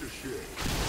to shit.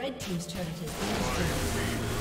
Red Team's turret been destroyed.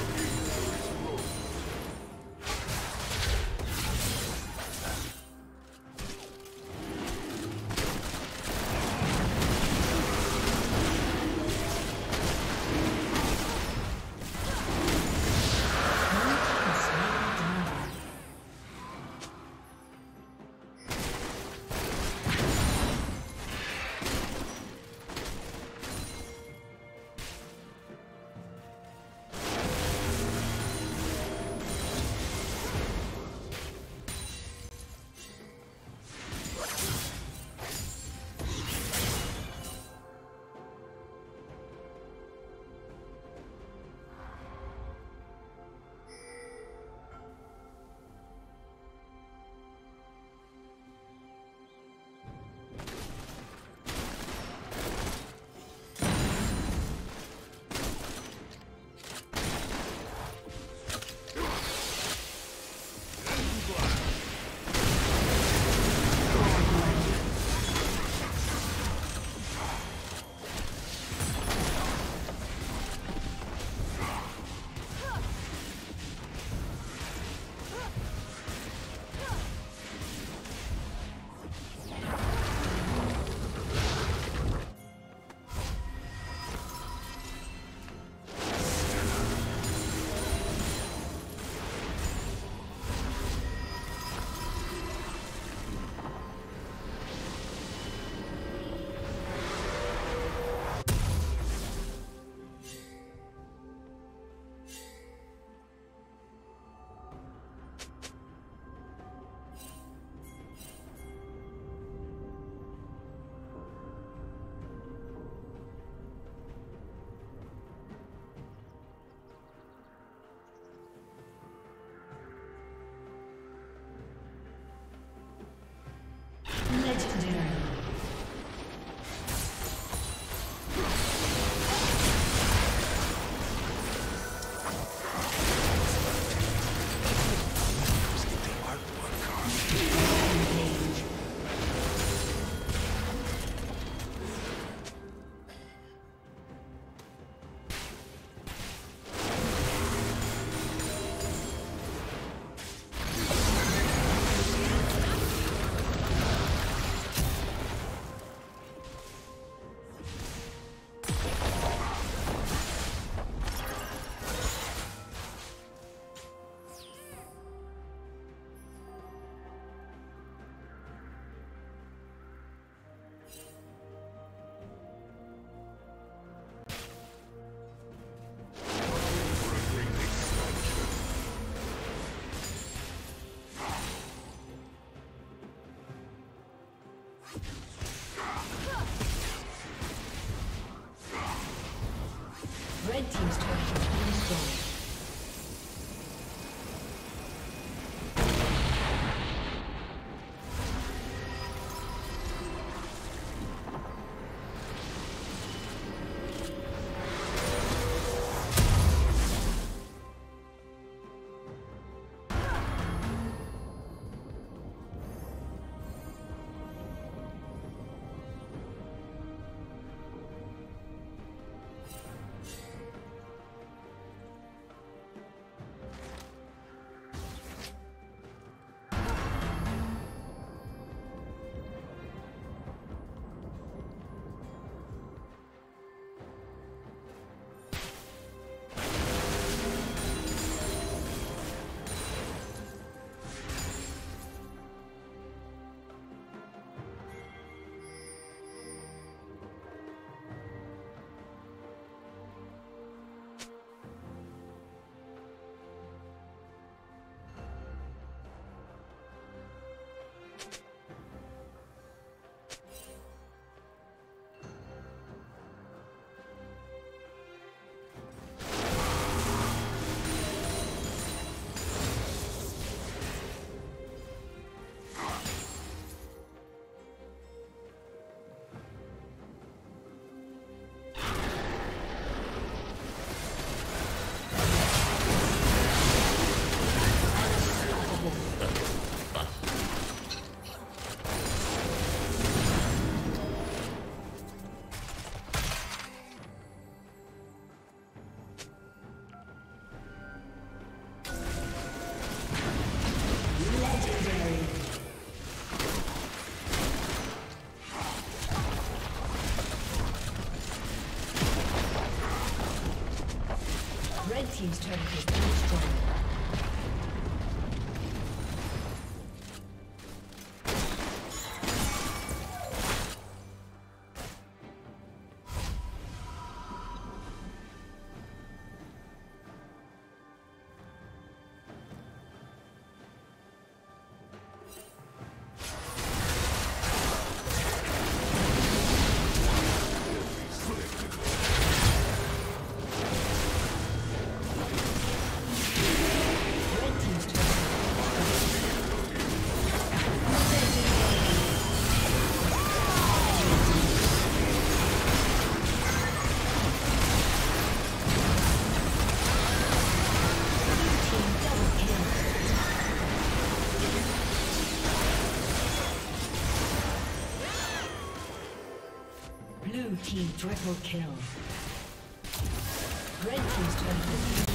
Triple kill. Red Team's turret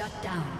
Shut down.